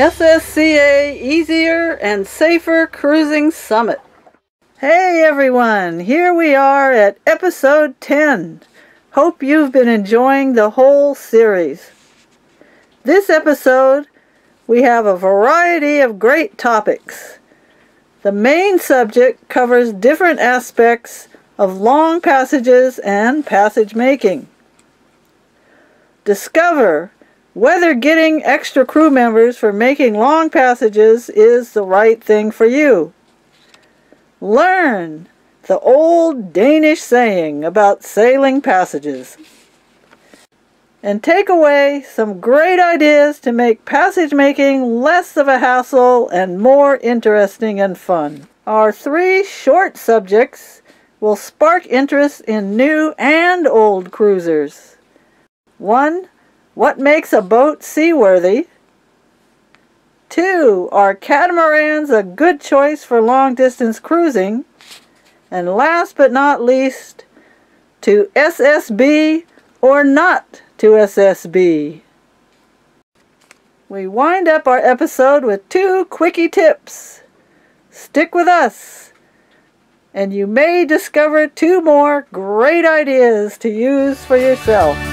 SSCA Easier and Safer Cruising Summit. Hey everyone, here we are at episode 10. Hope you've been enjoying the whole series. This episode, we have a variety of great topics. The main subject covers different aspects of long passages and passage making. Discover whether getting extra crew members for making long passages is the right thing for you. Learn the old Danish saying about sailing passages. And take away some great ideas to make passage making less of a hassle and more interesting and fun. Our three short subjects will spark interest in new and old cruisers. 1. What makes a boat seaworthy? 2. Are catamarans a good choice for long distance cruising? And last but not least, to SSB or not to SSB? We wind up our episode with two quickie tips. Stick with us, and you may discover two more great ideas to use for yourself.